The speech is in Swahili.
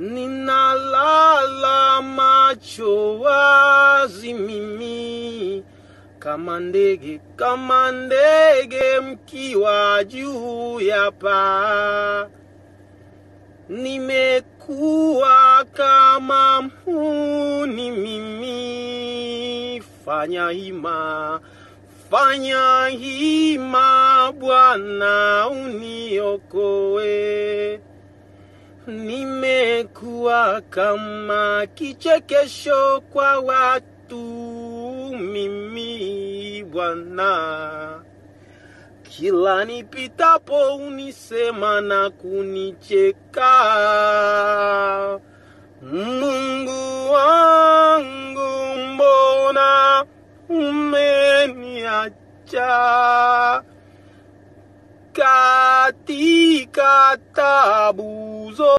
ninalala macho wazi mimi. Kama ndege kama ndege mkiwa juu ya paa. Nimekuwa kama mhuni mimi. Fanya hima fanya hima bwana uniokoe nimekuwa kama kichekesho kwa watu. Mimi bwana kila nipitapo unisema na kunicheka. Mungu wangu mbona umeniacha? Katika tabu zo